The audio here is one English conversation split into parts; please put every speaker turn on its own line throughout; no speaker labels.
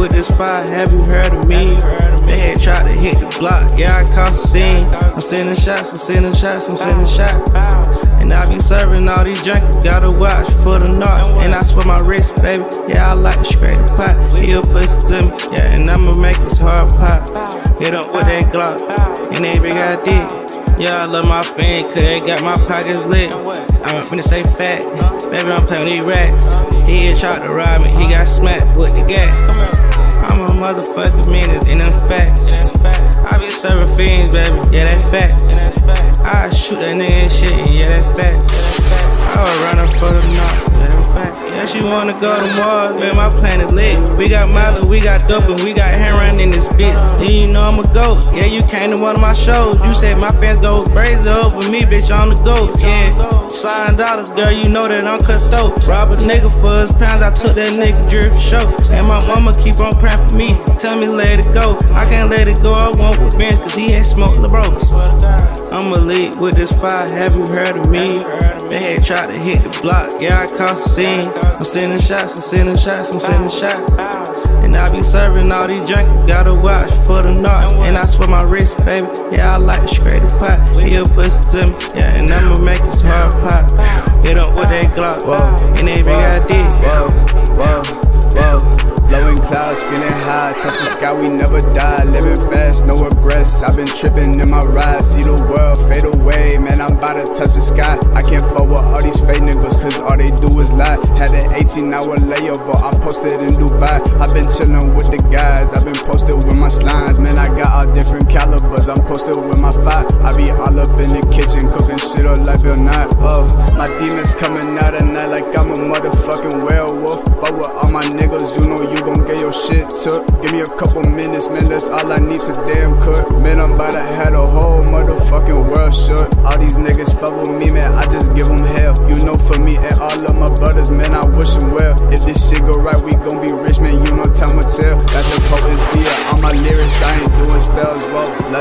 with this fire, have you heard of me? They had tried to hit the block, yeah, I caught the scene. I'm sending shots, I'm sending shots, I'm sending shots. And I be serving all these junkies, gotta watch for the knocks. And I swear my wrist, baby, yeah, I like to scrape the pot. He'll push to me, yeah, and I'ma make his heart pop. Hit up with that Glock, and they big idea. Yeah, I love my fan, cause they got my pockets lit. I'm finna say fat, baby, I'm playing these racks. He had tried to rob me, he got smacked with the gat. I'm a motherfucking menace in them facts. I be serving fiends, baby, yeah, that facts. I shoot that nigga and shit, yeah, that facts. I was running for the knock, yeah, that facts. Yeah, she wanna go to Mars, man, my plan is lit. We got Miley, we got dope, and we got heroin in this bitch. And you know I'm a goat, yeah, you came to one of my shows. You said my fans go crazy over me, bitch, I'm the goat, yeah. Slime Dollaz, girl, you know that I'm cutthroat. Rob a nigga for his pounds, I took that nigga drift show. And my mama keep on praying for me, tell me let it go. I can't let it go, I want revenge, cause he ain't smoked the bros. I'm elite with this fire, have you heard of me? They had tried to hit the block, yeah, I caught the scene. I'm sending shots, I'm sending shots, I'm sending shots. And I be serving all these junkies, gotta watch for the knocks. Baby, yeah, I like to scrape the pot. He'll push to me, yeah, and I'ma make his heart pop. Hit up with that Glock, whoa, and they big idea.
Whoa, whoa, whoa. Blowing clouds, feeling high, touch the sky, we never die. Living fast, no regrets. I've been tripping in my ride, see the world fade away. Man, I'm about to touch the sky. I can't fuck with all these fake niggas, cause all they do is lie. Had an 18 hour layover, I'm posted in Dubai. I've been chilling with the guys, I've been posted with my slimes. Man, I got took. Give me a couple minutes, man, that's all I need to damn cook. Man, I'm about to have a whole motherfucking world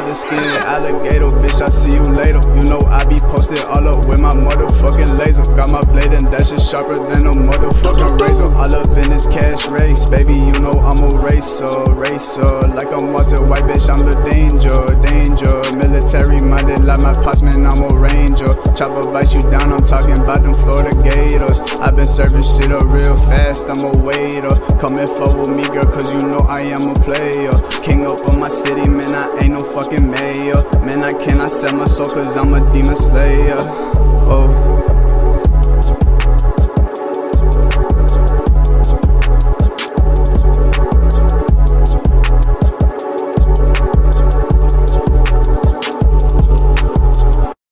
Leather skin, alligator, bitch, I see you later. You know I be posted all up with my motherfucking laser. Got my blade and that shit sharper than a motherfucking razor. All up in this cash race, baby, you know I'm a racer, racer. Like I'm Walter White, bitch, I'm the danger, danger. Military minded like my pops, man, I'm a ranger. Chopper bites you down, I'm talking about them Florida Gators. I've been serving shit up real fast, I'm a waiter. Come and fuck with me, girl, cause you know I am a player. King up on my city, man, I ain't no and I cannot sell my soul cause I'm a demon slayer. Oh.